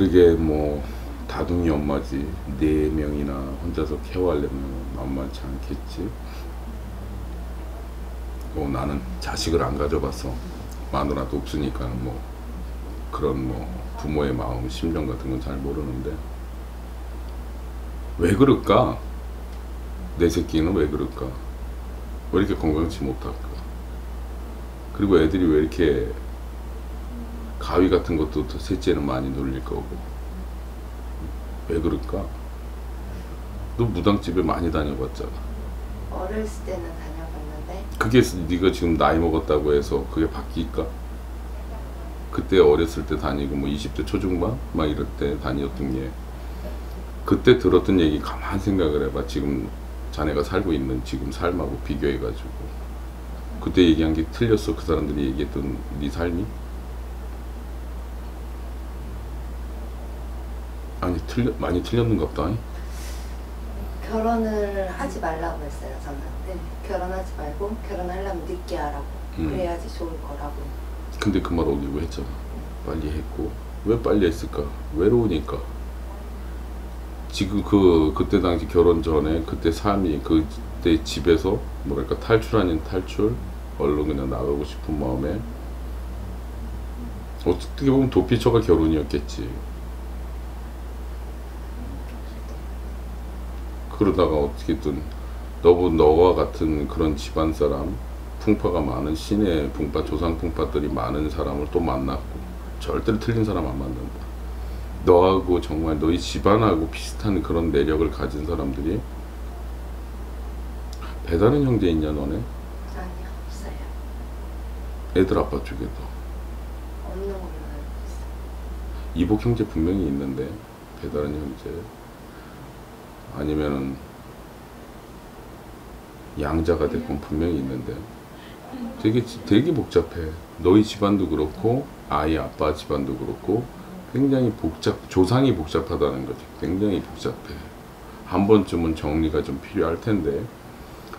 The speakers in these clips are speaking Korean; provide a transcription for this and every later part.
그러게 뭐 다둥이 엄마지 네 명이나 혼자서 케어하려면 만만치 않겠지. 뭐 나는 자식을 안 가져봐서 마누라도 없으니까 뭐 그런 뭐 부모의 마음 심정 같은 건 잘 모르는데 왜 그럴까? 내 새끼는 왜 그럴까? 왜 이렇게 건강치 못할까? 그리고 애들이 왜 이렇게 가위 같은 것도 더 셋째는 많이 놀릴 거고. 왜 그럴까? 너 무당집에 많이 다녀봤잖아. 어렸을 때는 다녀봤는데? 그게 네가 지금 나이 먹었다고 해서 그게 바뀔까? 그때 어렸을 때 다니고 뭐 20대 초중반? 막 이럴 때 다녔던 게. 그때 들었던 얘기 가만 생각을 해봐. 지금 자네가 살고 있는 지금 삶하고 비교해가지고. 그때 얘기한 게 틀렸어 그 사람들이 얘기했던 네 삶이 아니 틀려 많이 틀렸는가 보다. 결혼을 하지 말라고 했어요 저한테 결혼하지 말고 결혼하려면 늦게 하라고. 음. 그래야지 좋을 거라고. 근데 그말 오기로 했잖아. 빨리 했고. 왜 빨리 했을까? 외로우니까. 지금 그 그때 당시 결혼 전에 그때 삶이 그때 집에서 뭐랄까 탈출 아닌 탈출? 얼른 그냥 나가고 싶은 마음에? 어떻게 보면 도피처가 결혼이었겠지 그러다가 어떻게든 너보 너와 같은 그런 집안 사람 풍파가 많은 신의 풍파 조상 풍파들이 많은 사람을 또 만났고 절대로 틀린 사람 안 만난다. 너하고 정말 너희 집안하고 비슷한 그런 내력을 가진 사람들이 배다른 형제 있냐 너네? 아니요 없어요. 애들 아빠 쪽에도 없는 걸로 알고 있어요. 이복 형제 분명히 있는데 배다른 형제 아니면은 양자가 됐건 분명히 있는데. 되게 되게 복잡해. 너희 집안도 그렇고 아이 아빠 집안도 그렇고 굉장히 복잡 조상이 복잡하다는 거지. 굉장히 복잡해. 한 번쯤은 정리가 좀 필요할 텐데.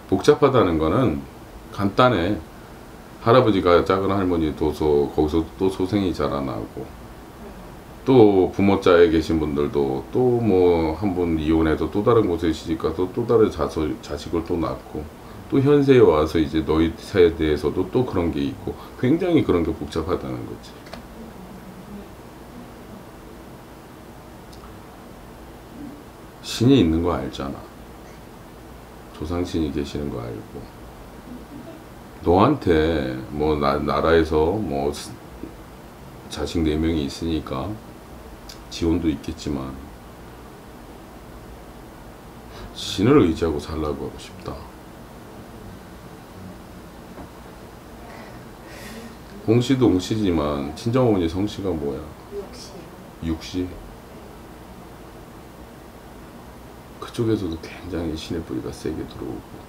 복잡하다는 거는 간단해. 할아버지가 작은 할머니 둬서 거기서 또 소생이 자라나고 또 부모자에 계신 분들도 또 뭐 한 분 이혼해서 또 다른 곳에 시집가서 또 다른 자서, 자식을 또 낳고 또 현세에 와서 이제 너희 세대에서도 또 그런 게 있고 굉장히 그런 게 복잡하다는 거지. 신이 있는 거 알잖아. 조상신이 계시는 거 알고. 너한테 뭐 나, 나라에서 뭐 스- 자식 네 명이 있으니까 지원도 있겠지만 신을 의지하고 살라고 하고 싶다. 홍씨도 홍씨지만 친정어머니 성씨가 뭐야? 육씨. 그쪽에서도 굉장히 신의 뿌리가 세게 들어오고.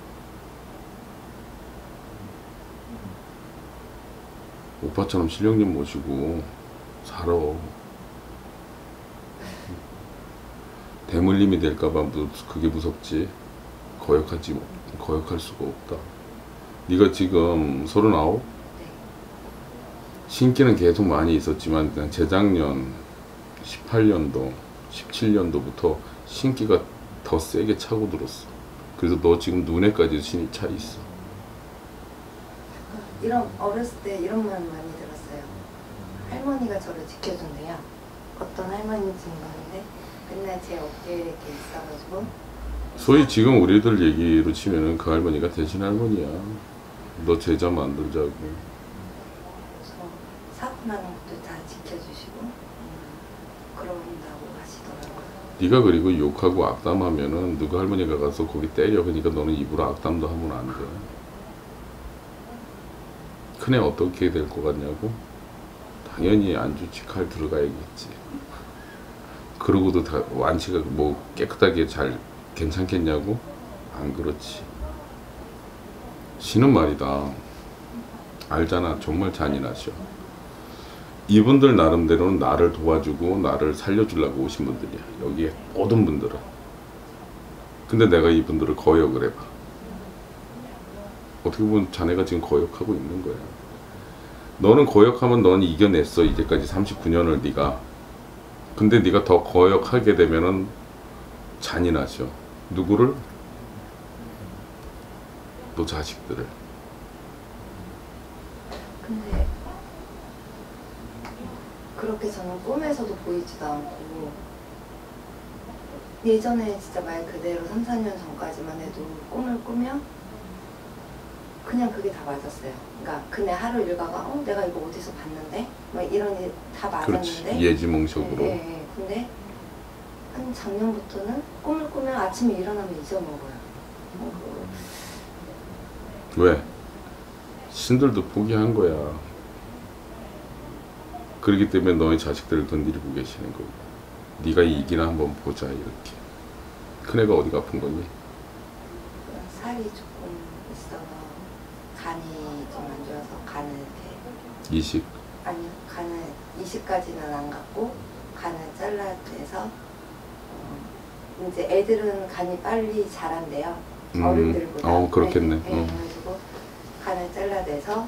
오빠처럼 실력 좀 모시고 살아. 대물림이 될까봐 무- 그게 무섭지. 거역하지 거역할 수가 없다. 네가 지금 서른아홉? 네 신기는 계속 많이 있었지만 그냥 재작년 18년도, 17년도부터 신기가 더 세게 차고 들었어. 그래서 너 지금 눈에까지 신이 차 있어. 이런 어렸을 때 이런 말 많이 들었어요 할머니가 저를 지켜준대요 어떤 할머니인지 모르는데 맨날 제 어깨에 이렇게 있어가지고 소위 지금 우리들 얘기로 치면은 그 할머니가 대신 할머니야. 너 제자 만들자고. 그래서 사고 나는 것도 다 지켜주시고 음, 그런다고 하시더라고요 네가 그리고 욕하고 악담하면은 누구 할머니가 가서 거기 때려. 그러니까 너는 입으로 악담도 하면 안 돼. 큰애 어떻게 될 것 같냐고? 당연히 안 좋지. 칼 들어가야겠지. 그러고도 다 완치가 뭐 깨끗하게 잘 괜찮겠냐고? 안 그렇지. 신은 말이다. 알잖아. 정말 잔인하셔. 이분들 나름대로는 나를 도와주고 나를 살려주려고 오신 분들이야. 여기에 모든 분들은. 근데 내가 이분들을 거역을 해봐. 어떻게 보면 자네가 지금 거역하고 있는 거야. 너는 거역하면 넌 이겨냈어. 이제까지 39년을 네가 근데 네가 더 거역하게 되면은 잔인하죠. 누구를? 너 자식들을. 근데 그렇게 저는 꿈에서도 보이지도 않고 예전에 진짜 말 그대로 3, 4년 전까지만 해도 꿈을 꾸면 그냥 그게 다 맞았어요. 그러니까 그날 하루 일과가 어 내가 이거 어디서 봤는데 막 이런 일다 그렇지. 맞았는데 예지몽적으로. 예, 예, 예. 근데 한 작년부터는 꿈을 꾸면 아침에 일어나면 잊어먹어요. 어, 그- 왜? 신들도 포기한 거야. 그렇기 때문에 너의 자식들을 건드리고 계시는 거고. 네가 이기나 한번 보자 이렇게. 큰애가 어디가 아픈 거니? 살이 조금 있어서 간이 좀 안 좋아서 간을 이렇게 이식. 아니요 간을 이식까지는 안 갔고 간을 잘라내서 어, 이제 애들은 간이 빨리 자란대요 음, 어른들보다 어, 그렇겠네. 네, 네, 어. 그래가지고 간을 잘라내서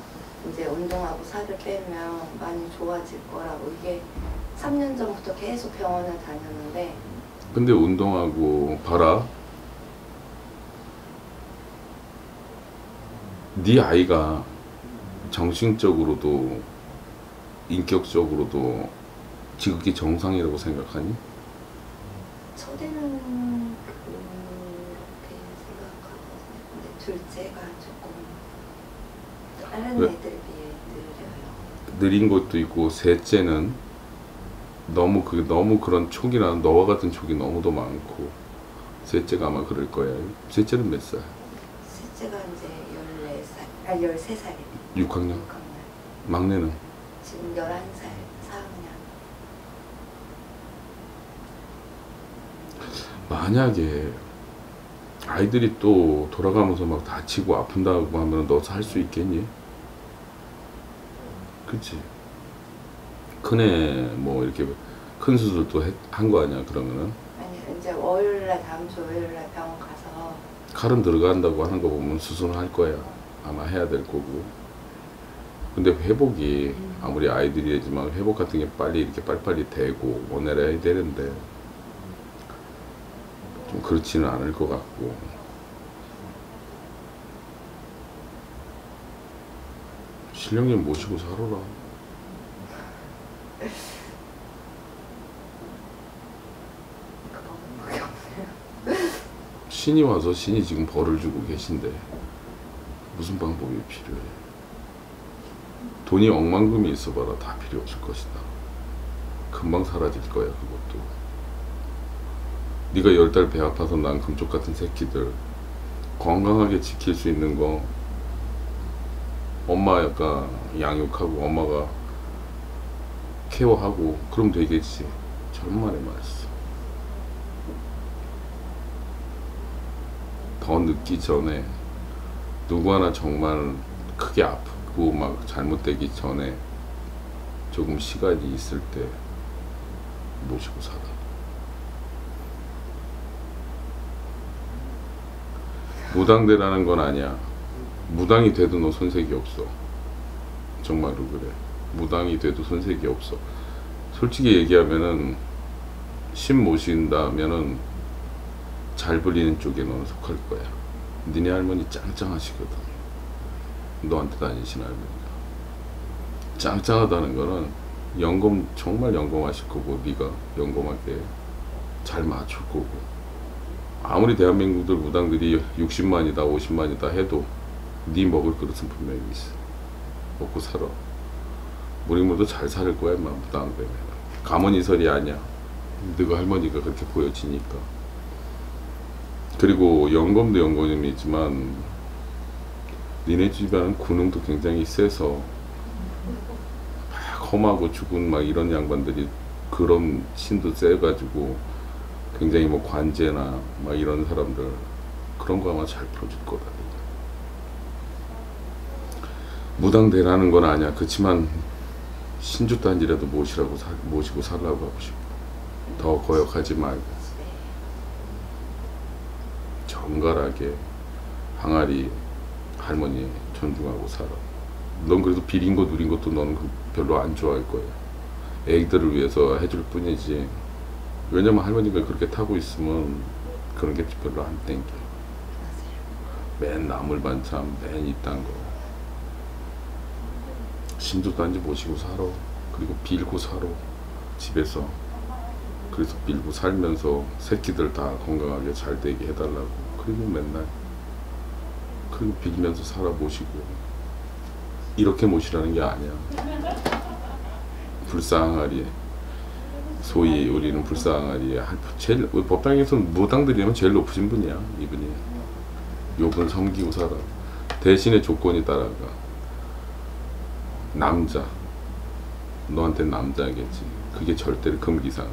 이제 운동하고 살을 빼면 많이 좋아질 거라고 이게 3년 전부터 계속 병원을 다녔는데 근데 운동하고 봐라. 네 아이가 정신적으로도 인격적으로도 지극히 정상이라고 생각하니? 첫에는 그렇게 생각하거든요. 근데 둘째가 조금 다른 왜? 애들 비해 느려요. 느린 것도 있고 셋째는 너무 그 너무 그런 촉이나 너와 같은 촉이 너무도 많고 셋째가 아마 그럴 거야. 셋째는 몇 살? 셋째가 이제 14살, 아 13살이네. 6학년. 6학년. 막내는 지금 11살, 4학년. 만약에 아이들이 또 돌아가면서 막 다치고 아픈다고 하면 너 살 수 있겠니? 그치? 큰애 뭐 이렇게 큰 수술도 한 거 아니야 그러면은 아니 이제 월요일날 다음 주 월요일날 병원 가서 칼은 들어간다고 하는 거 보면 수술을 할 거야 아마 해야 될 거고 근데 회복이 아무리 아이들이지만 회복 같은 게 빨리 이렇게 빨리빨리 되고 원활해야 되는데 좀 그렇지는 않을 것 같고 신령님 모시고 살아라. 신이 와서 신이 지금 벌을 주고 계신데 무슨 방법이 필요해? 돈이 억만금이 있어봐라 다 필요 없을 것이다. 금방 사라질 거야 그것도. 네가 열 달 배 아파서 난 금쪽 같은 새끼들 건강하게 지킬 수 있는 거 엄마가 양육하고 엄마가 케어하고 그럼 되겠지. 정말의 말씀. 더 늦기 전에 누구 하나 정말 크게 아프 고막 잘못되기 전에 조금 시간이 있을 때 모시고 살아. 무당되라는 건 아니야. 무당이 돼도 너 손색이 없어. 정말로 그래. 무당이 돼도 손색이 없어. 솔직히 얘기하면은 신 모신다면은 잘 불리는 쪽에 너는 속할 거야. 니네 할머니 짱짱하시거든. 너한테 다니신 할머니가. 짱짱하다는 거는 영검 정말 영검하실 거고 네가 영검하게 잘 맞출 거고 아무리 대한민국들 무당들이 60만이다 50만이다 해도 네 먹을 그릇은 분명히 있어. 먹고 살아. 모두 잘살 거야 인마 무당 되면. 가문이설이 아니야. 너가 할머니가 그렇게 보여지니까. 그리고 영검도 영검이지만 니네 집안은 군능도 굉장히 세서 막 험하고 죽은 막 이런 양반들이 그런 신도 세가지고 굉장히 뭐 관제나 막 이런 사람들 그런 거 아마 잘 풀어줄 거다. 무당대라는 건 아니야. 그렇지만 신주 단지라도 모시라고 사, 모시고 살라고 하고 싶어. 더 거역하지 말고. 네. 정갈하게 항아리 할머니 존중하고 살아. 넌 그래도 비린 거 누린 것도 너는 그 별로 안 좋아할 거야. 애기들을 위해서 해줄 뿐이지. 왜냐면 할머니가 그렇게 타고 있으면 그런 게 별로 안 땡겨. 맨 나물 반찬 맨 이딴 거. 신도 단지 모시고 살아. 그리고 빌고 살아. 집에서. 그래서 빌고 살면서 새끼들 다 건강하게 잘 되게 해달라고. 그리고 맨날 그리고 빌면서 살아 모시고 이렇게 모시라는 게 아니야. 불쌍하리. 소위 우리는 불쌍하리. 한- 제일 법당에서는 무당들이면 제일 높으신 분이야 이분이. 요분 섬기고 살아. 대신에 조건이 따라가. 남자. 너한테 남자겠지. 그게 절대로 금기상이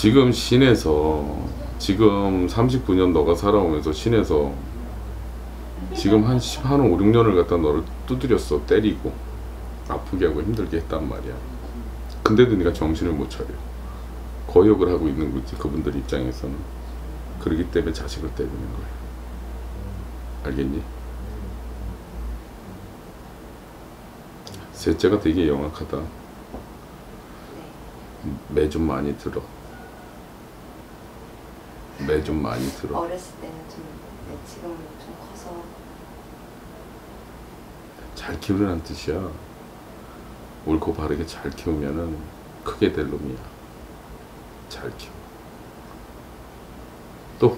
지금 신에서 지금 39년 너가 살아오면서 신에서 지금 한 10, 한 5, 6년을 갖다 너를 두드렸어 때리고 아프게 하고 힘들게 했단 말이야. 근데도 네가 정신을 못 차려. 거역을 하고 있는 거지 그분들 입장에서는. 그러기 때문에 자식을 때리는 거야. 알겠니? 셋째가 되게 영악하다. 네. 매좀 많이 들어 매 좀 많이 들어. 어렸을 때는 좀 네, 지금은 좀 커서. 잘 키우라는 뜻이야. 옳고 바르게 잘 키우면은 크게 될 놈이야. 잘 키워. 또?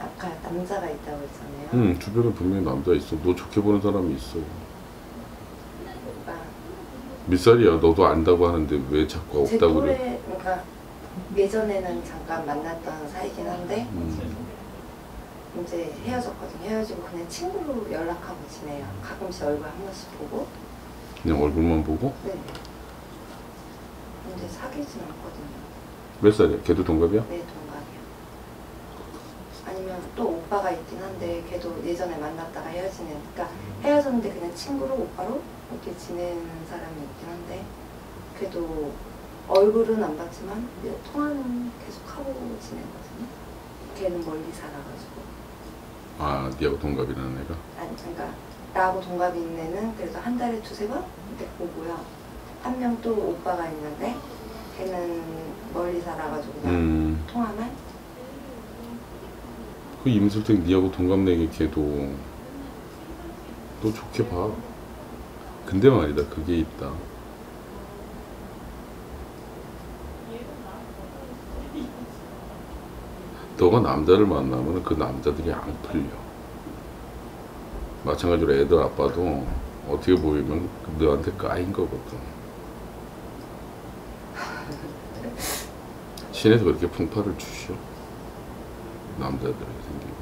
아까 남자가 있다고 했잖아요. 응, 주변에 분명히 남자 있어. 너 좋게 보는 사람이 있어. 오빠 몇 살이야? 너도 안다고 하는데 왜 자꾸 제 없다고 그래? 또래 그러니까 예전에는 잠깐 만났던 사이긴 한데 음. 이제 헤어졌거든요. 헤어지고 그냥 친구로 연락하고 지내요. 가끔씩 얼굴 한 번씩 보고. 그냥 얼굴만 보고 네. 근데 사귀진 않거든요. 몇 살이야? 걔도 동갑이야? 네, 동갑이요. 아니면 또 오빠가 있긴 한데 걔도 예전에 만났다가 헤어지는 그러니까 헤어졌는데 그냥 친구로 오빠로 이렇게 지내는 사람이 있긴 한데 걔도 얼굴은 안 봤지만 통화는 계속 하고 지내거든요. 걔는 멀리 살아가지고. 아 니하고 동갑이라는 애가? 아니 그러니까 나하고 동갑이 있는 애는 그래도 한 달에 두세 번 이렇게 보고요. 한 명 또 오빠가 있는데 걔는 멀리 살아가지고 그냥 음, 통화만? 그 임술택 니하고 동갑내기 걔도 너 좋게 봐. 근데 말이다 그게 있다 너가 남자를 만나면 그 남자들이 안 풀려. 마찬가지로 애들 아빠도 어떻게 보이면 너한테 까인 거거든. 신에서 그렇게 풍파를 주셔. 남자들에게 생기고.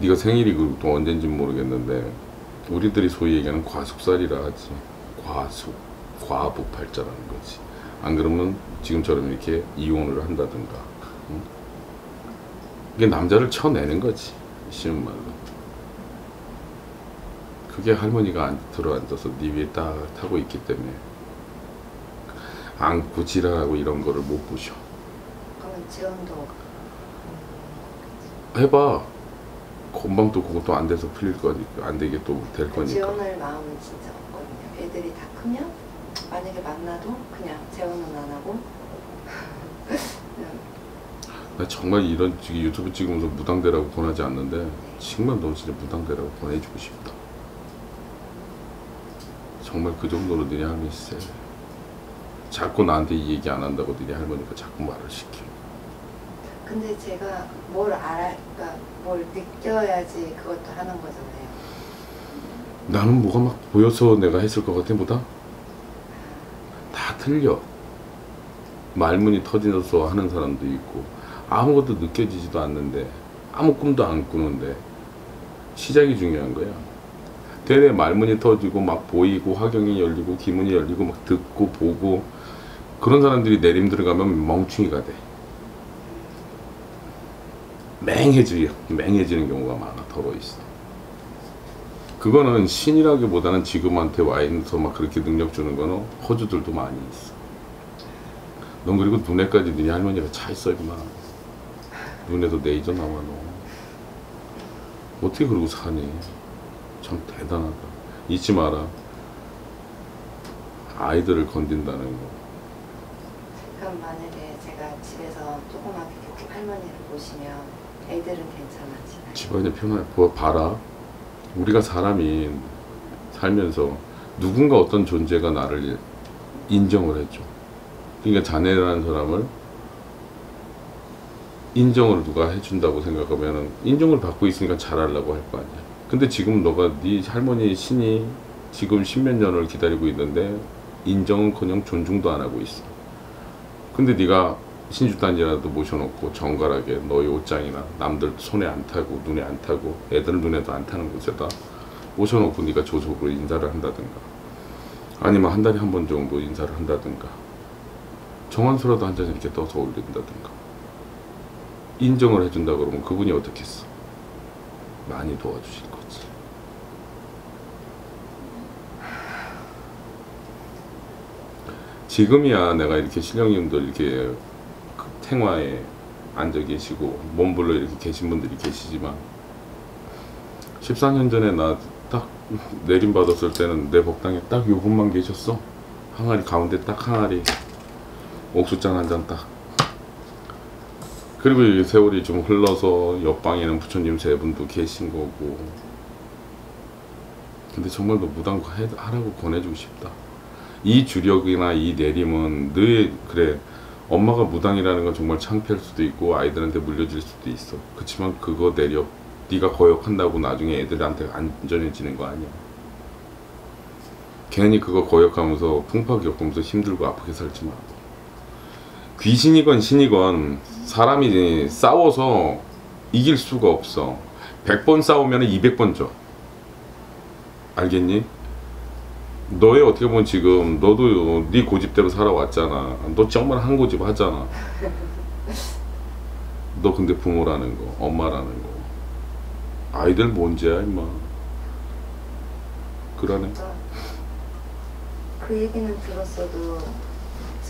네가 생일이 그또 언젠지 모르겠는데 우리들이 소위 얘기하는 과숙살이라 하지. 과숙 과부팔자라는 거지. 안 그러면 지금처럼 이렇게 이혼을 한다든가 응? 이게 남자를 쳐내는 거지 쉬운 말로 그게 할머니가 안, 들어앉아서 네 위에 딱 타고 있기 때문에 안고 지랄하고 이런 거를 못 보셔 그러면 지원도 해봐. 금방 또 그것도 안 돼서 풀릴 거니까 안 되게 또 될 거니까. 지원할 마음은 진짜 없거든요. 애들이 다 크면 만약에 만나도 그냥 재혼은 안 하고 나 정말 이런 유튜브 찍으면서 무당대라고 권하지 않는데 정말 너 진짜 무당대라고 권해주고 싶다. 정말 그 정도로 너네 할머니 세. 자꾸 나한테 이 얘기 안 한다고 너네 할머니가 자꾸 말을 시켜. 근데 제가 뭘 알아, 그러니까 뭘 느껴야지 그것도 하는 거잖아요. 나는 뭐가 막 보여서 내가 했을 것 같아 보다 다 틀려 말문이 터져서 하는 사람도 있고 아무것도 느껴지지도 않는데 아무 꿈도 안 꾸는데 시작이 중요한 거야 되레 말문이 터지고 막 보이고 화경이 열리고 기문이 열리고 막 듣고 보고 그런 사람들이 내림 들어가면 멍충이가 돼 맹해지 맹해지는 경우가 많아 더러 있어 그거는 신이라기보다는 지금한테 와 있어서 막 그렇게 능력 주는 거는 호주들도 많이 있어. 넌 그리고 눈에까지 네 할머니가 차 있어 임마. 눈에도 레이저 나와 너. 어떻게 그러고 사니? 참 대단하다. 잊지 마라. 아이들을 건든다는 거. 그럼 만약에 제가 집에서 조그맣게 이렇게 할머니를 모시면 애들은 괜찮아지나요? 집안이 편해. 보 봐라. 우리가 사람이 살면서 누군가 어떤 존재가 나를 인정을 해줘. 그러니까 자네라는 사람을 인정을 누가 해준다고 생각하면은 인정을 받고 있으니까 잘하려고 할 거 아니야. 근데 지금 너가 네 할머니 신이 지금 십몇 년을 기다리고 있는데 인정은커녕 존중도 안 하고 있어. 근데 네가 신주단지라도 모셔놓고 정갈하게 너의 옷장이나 남들 손에 안 타고 눈에 안 타고 애들 눈에도 안 타는 곳에다 모셔놓고 네가 조속으로 인사를 한다든가 아니면 한 달에 한 번 정도 인사를 한다든가 정한수라도 한 잔 이렇게 떠서 올린다든가 인정을 해준다 그러면 그분이 어떻겠어? 많이 도와주실 거지. 지금이야 내가 이렇게 신령님들 이렇게 그 탱화에 앉아 계시고 몸불러 이렇게 계신 분들이 계시지만 14년 전에 나 딱 내림 받았을 때는 내 법당에 딱 요분만 계셨어. 항아리 가운데 딱 항아리 옥수잔 한 잔 딱 그리고 이 세월이 좀 흘러서 옆방에는 부처님 세 분도 계신 거고. 근데 정말 너 무당 해- 하라고 권해주고 싶다. 이 주력이나 이 내림은 늘 그래 엄마가 무당이라는 건 정말 창피할 수도 있고 아이들한테 물려줄 수도 있어. 그렇지만 그거 내려 네가 거역한다고 나중에 애들한테 안전해지는 거 아니야. 괜히 그거 거역하면서 풍파 겪으면서 힘들고 아프게 살지 마 귀신이건 신이건 사람이 싸워서 이길 수가 없어 100번 싸우면 200번 져 알겠니? 너의 어떻게 보면 지금 너도 네 고집대로 살아왔잖아. 너 정말 한 고집 하잖아. 너 근데 부모라는 거, 엄마라는 거, 아이들 뭔지야 임마. 그러네. 그 얘기는 들었어도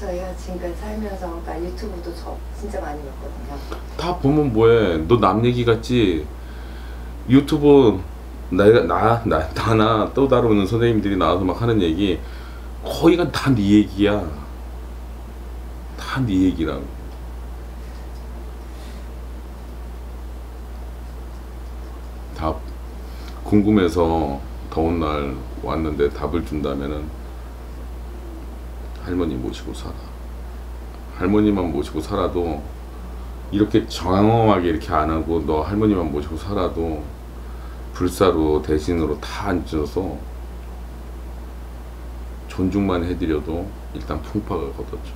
저희가 지금까지 살면서 그러니까 유튜브도 저 진짜 많이 봤거든요. 다 보면 뭐해? 너 남 얘기 같지? 유튜브 내가 나, 나, 나나 또 다루는 선생님들이 나와서 막 하는 얘기 거의가 다 네 얘기야. 다 네 얘기라고. 다 궁금해서 더운 날 왔는데 답을 준다면은 할머니 모시고 살아. 할머니만 모시고 살아도 이렇게 장엄하게 이렇게 안 하고 너 할머니만 모시고 살아도 불사로 대신으로 다 앉아서 존중만 해드려도 일단 풍파가 걷어져.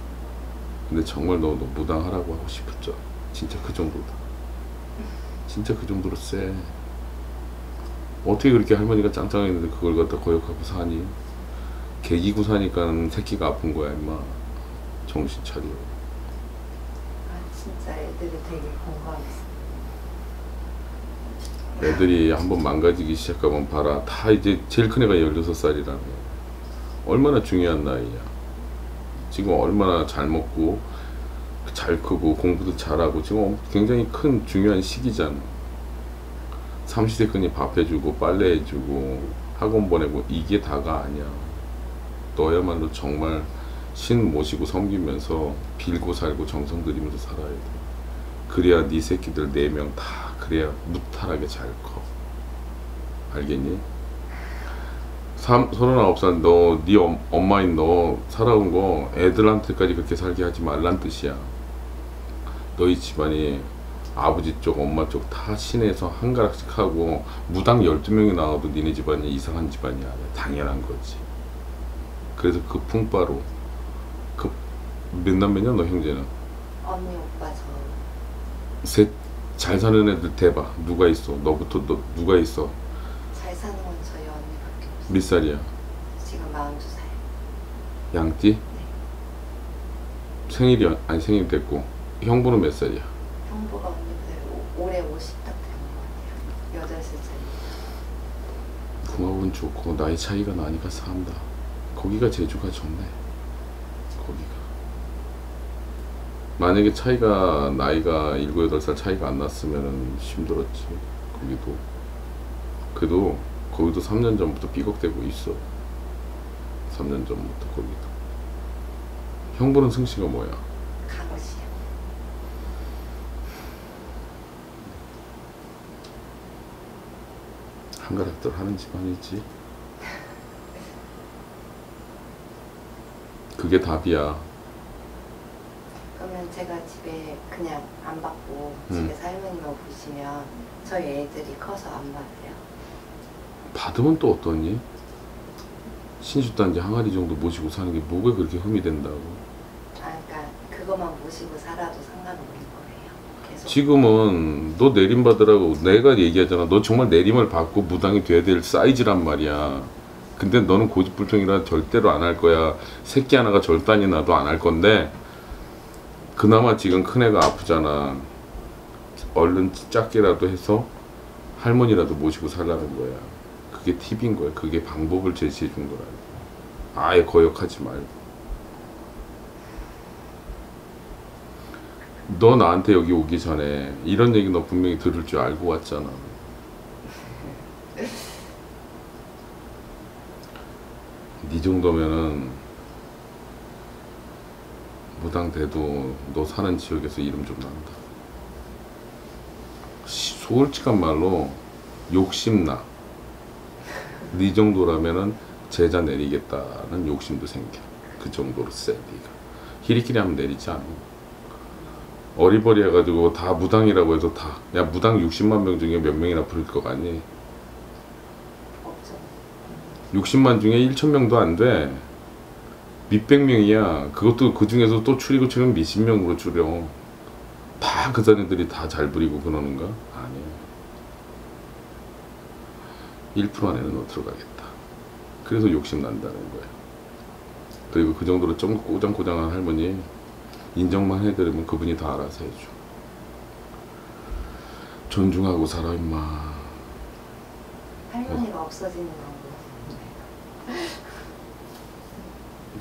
근데 정말 너, 너 무당하라고 하고 싶었죠. 진짜 그 정도다. 진짜 그 정도로 쎄. 어떻게 그렇게 할머니가 짱짱했는데 그걸 갖다 거역하고 사니? 개기고 사니까 새끼가 아픈 거야, 임마. 정신 차려. 아 진짜 애들이 되게 건강했어. 애들이 한번 망가지기 시작하면 봐라. 다 이제 제일 큰 애가 16살이라며. 얼마나 중요한 나이야. 지금 얼마나 잘 먹고, 잘 크고, 공부도 잘하고, 지금 굉장히 큰 중요한 시기잖아. 삼시세끼니 밥 해주고, 빨래 해주고, 학원 보내고, 이게 다가 아니야. 너야말로 정말 신 모시고 섬기면서 빌고 살고 정성 들이면서 살아야 돼. 그래야 네 새끼들 네 명 다 그래야 무탈하게 잘 커. 알겠니? 삼, 서른아홉 살 너, 네 엄- 엄마인 너 살아온 거 애들한테까지 그렇게 살게 하지 말란 뜻이야. 너희 집안이 아버지 쪽, 엄마 쪽다 신에서 한 가락씩 하고 무당 12명이 나와도 니네 집안이 이상한 집안이 아니야. 당연한 거지. 그래서 그 풍파로. 그 몇 남매냐 너 형제는? 언니 오빠 저. 셋잘 사는 애들 대봐. 누가 있어? 너부터 너 누가 있어? 잘 사는 건 저희 언니밖에 없어요. 몇 살이야? 지금 42살. 양띠? 생일이 어- 아니 생일 됐고. 형부는 몇 살이야? 형부가 언니들 오- 올해 50딱 되는 거 같아요. 8살 차이. 궁합은 좋고 나이 차이가 나니까 산다 거기가 제주가 좋네. 거기가. 만약에 차이가 나이가 7, 8살 차이가 안 났으면은 힘들었지. 거기도. 그래도 거기도 3년 전부터 삐걱대고 있어. 3년 전부터 거기도. 형부는 승씨가 뭐야? 한가닥들 하는 집안이지 그게 답이야 그러면 제가 집에 그냥 안 받고 음. 집에서 할머니만 보시면 저희 애들이 커서 안 받아요. 받으면 또 어떠니? 신주단지 항아리 정도 모시고 사는 게 뭐가 그렇게 흠이 된다고 아, 그러니까 그것만 모시고 살아도 상관없는 거예요. 계속. 지금은 너 내림 받으라고 내가 얘기하잖아. 너 정말 내림을 받고 무당이 돼야 될 사이즈란 말이야. 근데 너는 고집불통이라 절대로 안 할 거야. 새끼 하나가 절단이 나도 안 할 건데 그나마 지금 큰애가 아프잖아. 얼른 작게라도 해서 할머니라도 모시고 살라는 거야. 그게 팁인 거야. 그게 방법을 제시해 준 거라고. 아예 거역하지 말고. 너 나한테 여기 오기 전에 이런 얘기 너 분명히 들을 줄 알고 왔잖아. 네 정도면은 무당 돼도 너 사는 지역에서 이름 좀 난다. 시- 솔직한 말로 욕심나. 네 정도라면은 제자 내리겠다는 욕심도 생겨. 그 정도로 세 네가. 히리키리 하면 내리지 않아. 어리버리 해가지고 다 무당이라고 해서 다 야 무당 60만 명 중에 몇 명이나 부를 것 같니? 없죠. 60만 중에 1천 명도 안 돼. 몇백 명이야. 그것도 그 중에서 또 추리고 추리면 몇십 명으로 줄여. 다 그 사람들이 다 잘 부리고 그러는가? 아니야. 1% 안에는 너 들어가겠다. 그래서 욕심 난다는 거야. 그리고 그 정도로 좀 꼬장꼬장한 할머니 인정만 해드리면 그분이 다 알아서 해줘. 존중하고 살아 임마. 할머니가 없어지는 방법.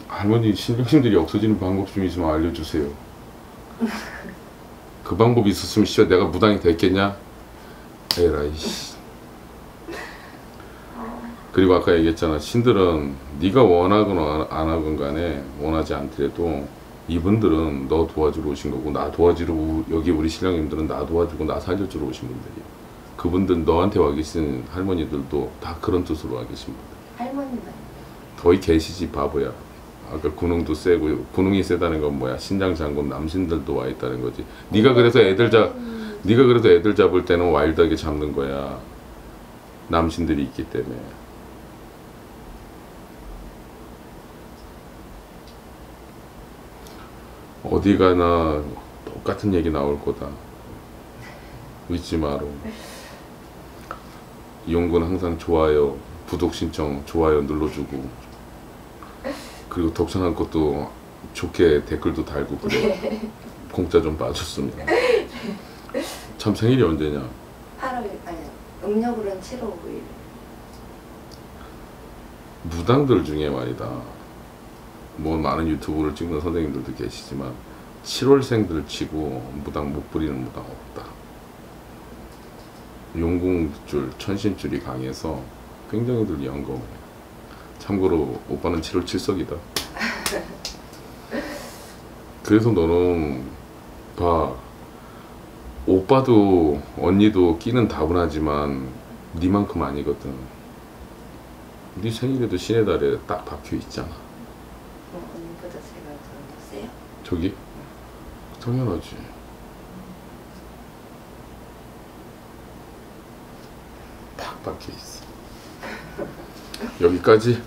할머니 신령심들이 없어지는 방법 좀 있으면 알려주세요. 그 방법이 있었으면 씨발 내가 무당이 됐겠냐? 에라이 씨. 그리고 아까 얘기했잖아 신들은 네가 원하거나 안 하건 간에 원하지 않더라도 이분들은 너 도와주러 오신 거고 나 도와주러 우- 여기 우리 신령님들은 나 도와주고 나 살려주러 오신 분들이야. 그분들 너한테 와 계신 할머니들도 다 그런 뜻으로 와 계신 분들. 할머니만 거의 계시지 바보야. 아까 군웅도 세고 군웅이 세다는 건 뭐야? 신장 장군 남신들도 와 있다는 거지. 네가 그래서 애들 잡 네가 그래서 애들 잡을 때는 와일드하게 잡는 거야. 남신들이 있기 때문에. 어디 가나 똑같은 얘기 나올 거다. 잊지 마라. 이용군 항상 좋아요, 구독 신청, 좋아요 눌러주고 그리고 덕천한 것도 좋게 댓글도 달고 그래. 공짜 좀 봐줬으면. 참 생일이 언제냐? 8월 아니 음력으로는 7월 5일. 무당들 중에 말이다. 뭐 많은 유튜브를 찍는 선생님들도 계시지만 7월생들 치고 무당 못 부리는 무당 없다. 용궁줄, 천신줄이 강해서 굉장히들 영검해. 참고로 오빠는 7월 7석이다. 그래서 너는 봐. 오빠도 언니도 끼는 다분하지만 니만큼 아니거든. 네 생일에도 신의 달에 딱 박혀 있잖아. 뭐 언니보다 제가 더 세요? 저기? 당연하지. 팍 박혀 있어. 여기까지?